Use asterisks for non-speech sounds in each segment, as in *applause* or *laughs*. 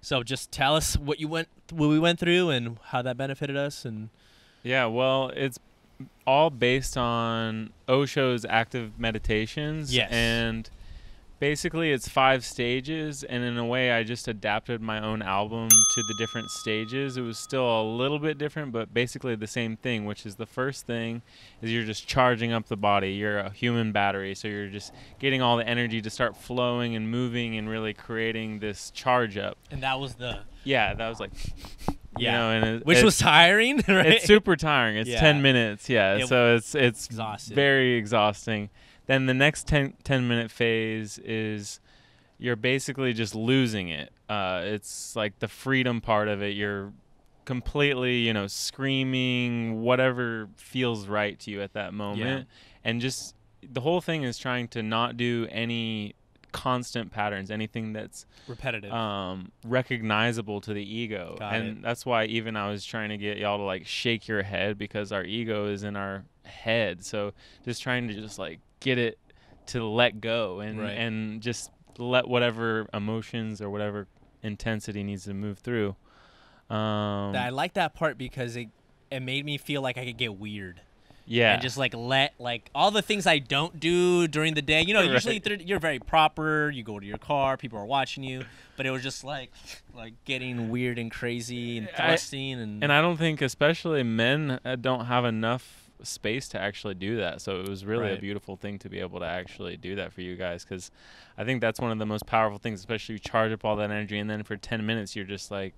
So just tell us what you went, what we went through, and how that benefited us, and Yeah, well, it's all based on Osho's active meditations. Yes. And basically, it's five stages. And in a way, I just adapted my own album to the different stages. It was still a little bit different, but basically the same thing, which is the first thing is you're just charging up the body. You're a human battery. So you're just getting all the energy to start flowing and moving and really creating this charge up. and that was the Yeah, that was like. Yeah. You know, and it, which it- was tiring, right? it's super tiring. It's Yeah. 10 minutes. Yeah. It- so it's it's exhausted. very exhausting. Then the next 10, 10 minute phase is you're basically just losing it. Uh, it's like the freedom part of it. You're completely, you know, screaming whatever feels right to you at that moment. And just the whole thing is trying to not do any constant patterns, anything that's repetitive. um, recognizable to the ego, Got and it. that's why even I was trying to get y'all to like shake your head because our ego is in our head. So just trying to just like get it to let go and Right. and just let whatever emotions or whatever intensity needs to move through. Um, I like that part because it it made me feel like I could get weird yeah, and just like let like all the things I don't do during the day. You know, usually Right. th- you're very proper. You go to your car, people are watching you, but it was just like like getting weird and crazy and I- thrusting and, and I don't think especially men uh, don't have enough space to actually do that. So it was really a beautiful thing to be able to actually do that for you guys because I think that's one of the most powerful things, especially you charge up all that energy and then for 10 minutes you're just like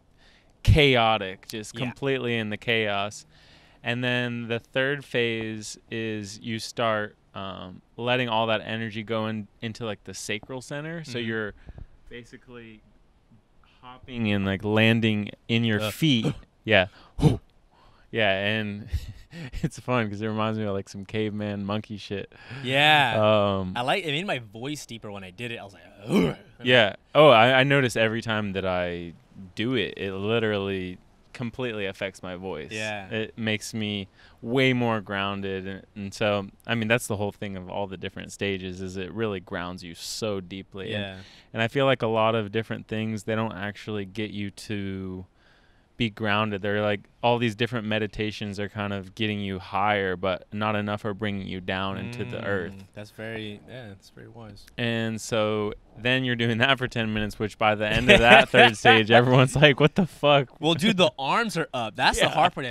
chaotic, just Yeah. completely in the chaos. And then the third phase is you start um, letting all that energy go in, into like the sacral center. So Mhm. you're basically hopping and like landing in your Uh. feet. *coughs* Yeah. *coughs* Yeah, and *laughs* it's fun because it reminds me of like some caveman monkey shit. yeah. Um, I like it made my voice deeper when I did it. I was like, "Ugh." yeah. Oh, I, I notice every time that I do it, it literally completely affects my voice. Yeah. It makes me way more grounded, and, and so I mean that's the whole thing of all the different stages is it really grounds you so deeply. And yeah. And I feel like a lot of different things they don't actually get you to be grounded. They're like all these different meditations are kind of getting you higher, but not enough are bringing you down into the earth. Mm, That's very yeah. That's very wise. And so then you're doing that for 10 minutes, which by the end of that third stage, everyone's like, what the fuck? Well, dude, the arms are up. That's the *laughs* Yeah. hard part.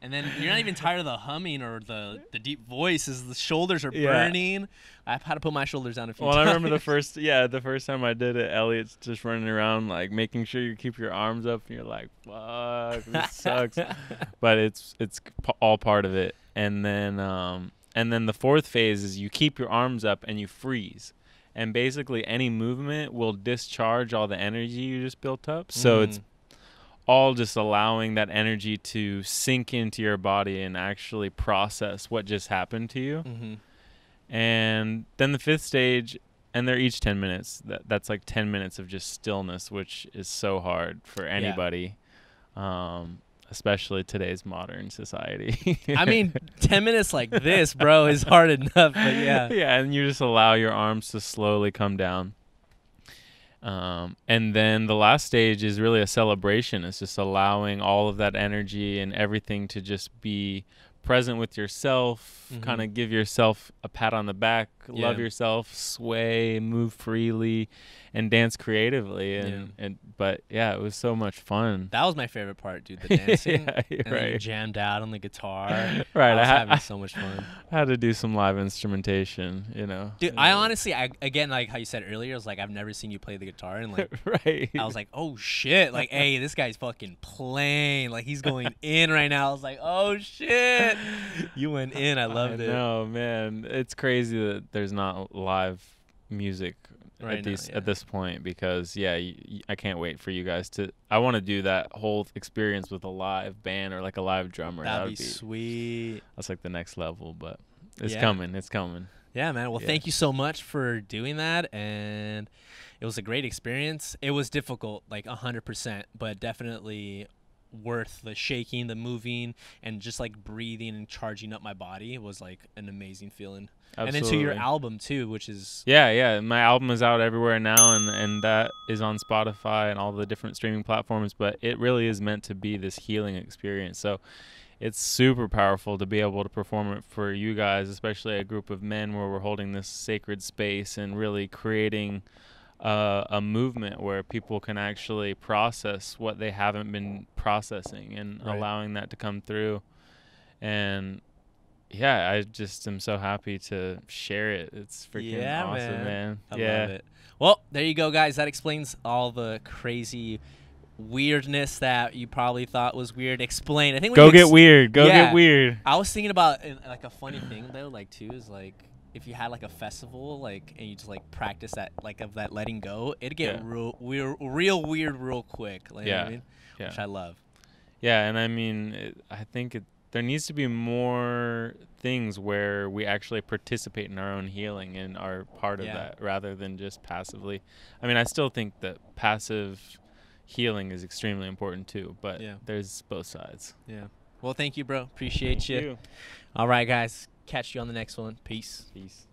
They go, "Ugh." And then you're not even tired of the humming or the, the deep voices. The shoulders are Yeah. burning. I've had to put my shoulders down a few Well, I remember the first, yeah, the first time I did it, Elliot's just running around, like making sure you keep your arms up, and you're like, "Fuck, this sucks." *laughs* but it's it's p- all part of it. And then um and then the fourth phase is you keep your arms up and you freeze. And basically any movement will discharge all the energy you just built up. So it's Mm. All just allowing that energy to sink into your body and actually process what just happened to you. Mhm. And then the fifth stage and they're each 10 minutes. That that's like 10 minutes of just stillness, which is so hard for anybody. Um especially today's modern society. *laughs* I mean, *laughs* ten minutes like this, bro, is hard enough. But yeah, yeah, and you just allow your arms to slowly come down. Um, and then the last stage is really a celebration. It's just allowing all of that energy and everything to just be present with yourself, Mhm. kind of give yourself a pat on the back, love yourself, sway, move freely, and dance creatively. And, Yeah. and but yeah, it was so much fun. that was my favorite part, dude. The *laughs* dancing. yeah, and then you right. jammed out on the guitar. *laughs* right. I was ha- having so much fun. I *laughs* had to do some live instrumentation, you know. Dude, I honestly, I, again, like how you said earlier, I was like, I've never seen you play the guitar, and like, right. I was like, oh shit, like, hey, this guy's fucking playing, like he's going in right now. I was like, oh shit, you went in. I loved it. No, man, it's crazy that there's not live music Right at now, these yeah. at this point because yeah, y y- I can't wait for you guys to. I want to do that whole experience with a live band or like a live drummer. That'd that be be sweet. that's like the next level, but it's Yeah. coming. It's coming. Yeah, man. Well, Yeah. thank you so much for doing that, and it was a great experience. It was difficult, like hundred percent, but definitely worth the shaking, the moving, and just like breathing and charging up my body was like an amazing feeling. Absolutely. And then to your album too, which is Yeah, yeah. My album is out everywhere now, and and that is on Spotify and all the different streaming platforms. But it really is meant to be this healing experience. So it's super powerful to be able to perform it for you guys, especially a group of men where we're holding this sacred space and really creating. Uh, a movement where people can actually process what they haven't been processing and Right. allowing that to come through and yeah, I just am so happy to share it. It's freaking Yeah, awesome, man. man. I yeah. love it. Well, there you go, guys. That explains all the crazy weirdness that you probably thought was weird. Explain. I think we Go get ex- weird. Go Yeah. get weird. I was thinking about like a funny thing though, like too, is like if you had like a festival, like and you just like practice that like of that letting go, it'd get Yeah. real weird, real weird, real quick. Like, what I Yeah. mean? Yeah. Which I love. Yeah, and I mean, it, I think it, there needs to be more things where we actually participate in our own healing and are part of Yeah. that rather than just passively. I mean, I still think that passive healing is extremely important too, but Yeah. there's both sides. Yeah. Well, thank you, bro. Appreciate you. you. All right, guys. Catch you on the next one. Peace. Peace.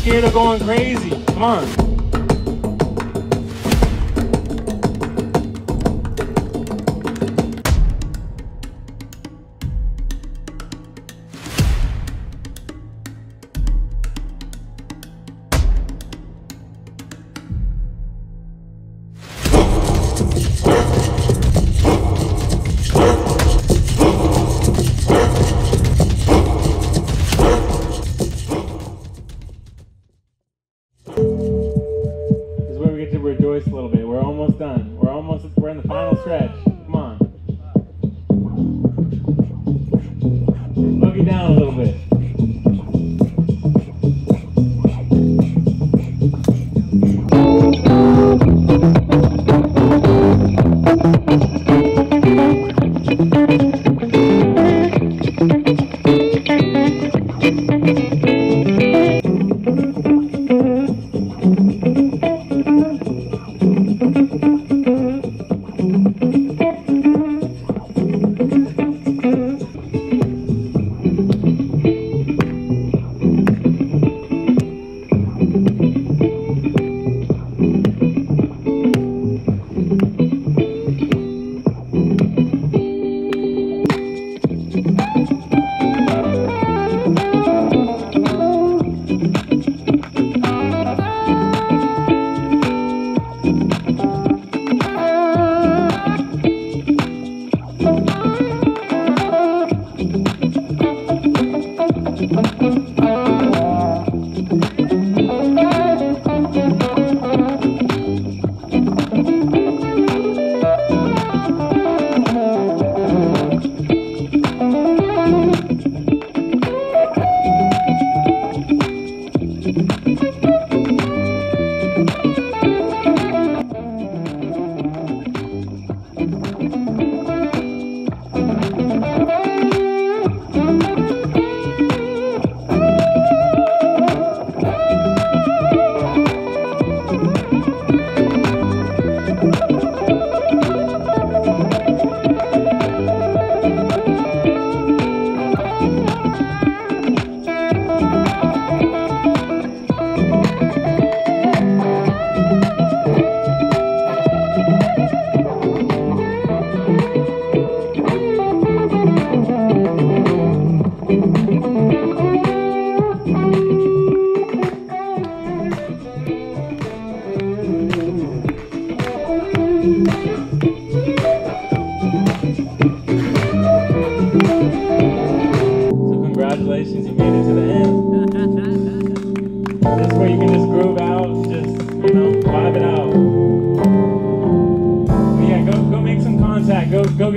Scared of going crazy. Come on. Down a little bit.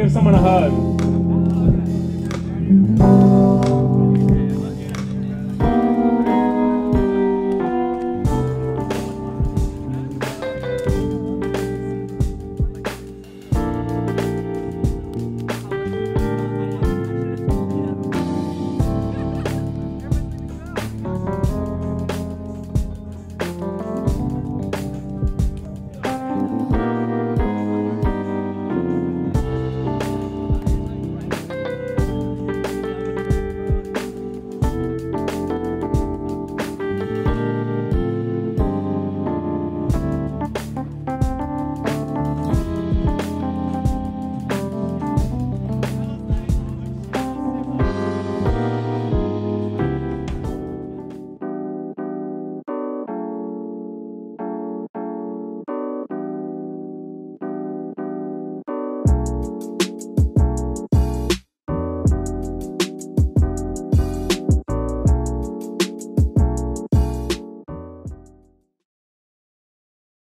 Give someone a hug.